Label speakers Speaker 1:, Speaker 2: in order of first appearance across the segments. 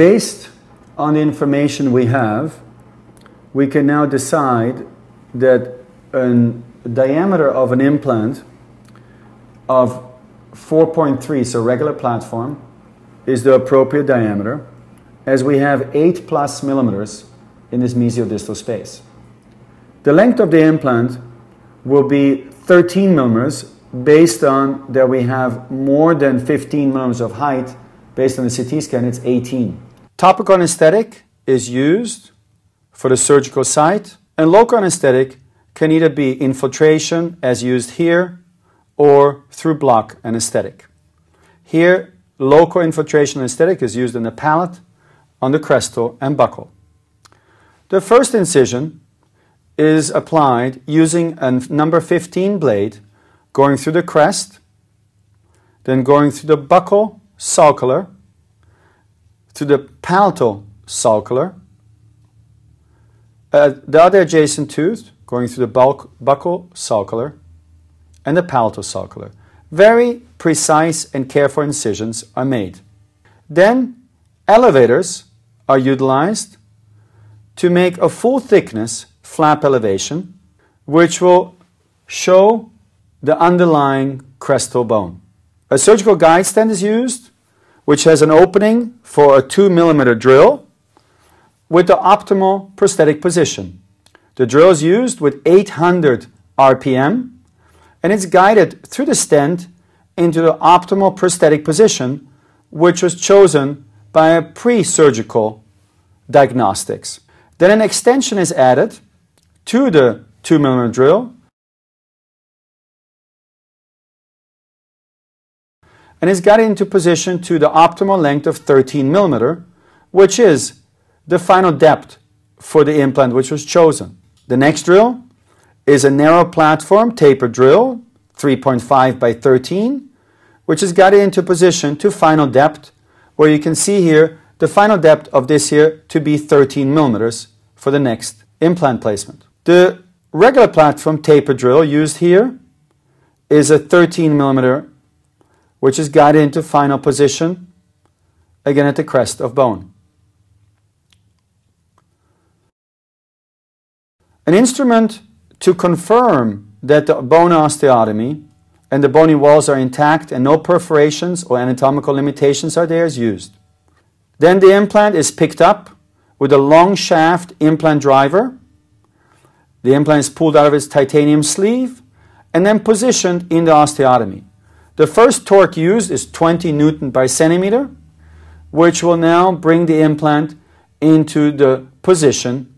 Speaker 1: Based on the information we have, we can now decide that a diameter of an implant of 4.3, so regular platform, is the appropriate diameter, as we have 8 plus millimeters in this mesiodistal space. The length of the implant will be 13 millimeters based on that we have more than 15 millimeters of height. Based on the CT scan, it's 18. Topical anesthetic is used for the surgical site, and local anesthetic can either be infiltration, as used here, or through block anesthetic. Here, local infiltration anesthetic is used in the palate, on the crestal, and buccal. The first incision is applied using a number 15 blade going through the crest, then going through the buccal sulcular, to the palatal sulcular, uh, the other adjacent tooth going through the bulk, buccal sulcular, and the palatal sulcular. Very precise and careful incisions are made. Then elevators are utilized to make a full thickness flap elevation, which will show the underlying crestal bone. A surgical guide stent is used, which has an opening for a 2 millimeter drill with the optimal prosthetic position. The drill is used with 800 RPM and it's guided through the stent into the optimal prosthetic position, which was chosen by a pre surgical diagnostics. Then an extension is added to the 2 millimeter drill and it's got it into position to the optimal length of 13 millimeter, which is the final depth for the implant which was chosen. The next drill is a narrow platform taper drill, 3.5 by 13, which is got it into position to final depth, where you can see here the final depth of this here to be 13 millimeters for the next implant placement. The regular platform taper drill used here is a 13 millimeter which is guided into final position, again at the crest of bone. An instrument to confirm that the bone osteotomy and the bony walls are intact and no perforations or anatomical limitations are there is used. Then the implant is picked up with a long shaft implant driver. The implant is pulled out of its titanium sleeve and then positioned in the osteotomy. The first torque used is 20 newton by centimeter, which will now bring the implant into the position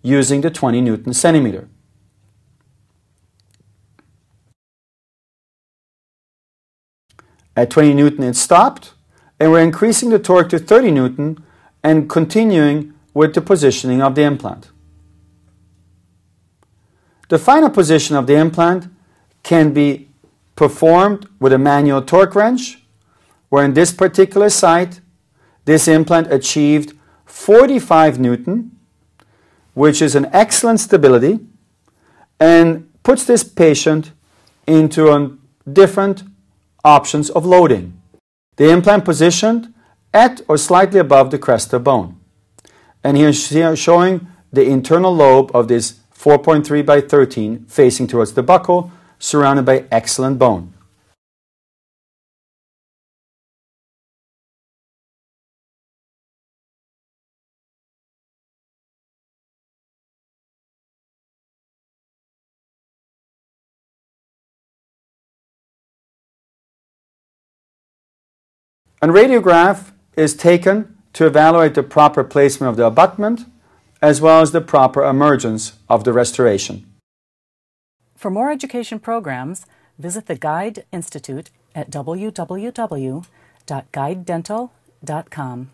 Speaker 1: using the 20 newton centimeter. At 20 newton it stopped, and we're increasing the torque to 30 newton and continuing with the positioning of the implant. The final position of the implant can be performed with a manual torque wrench, where in this particular site, this implant achieved 45 Newton, which is an excellent stability, and puts this patient into a different options of loading. The implant positioned at or slightly above the crestal bone. And here showing the internal lobe of this 4.3 by 13 facing towards the buccal surrounded by excellent bone. A radiograph is taken to evaluate the proper placement of the abutment as well as the proper emergence of the restoration.
Speaker 2: For more education programs, visit the gIDE Institute at www.gidedental.com.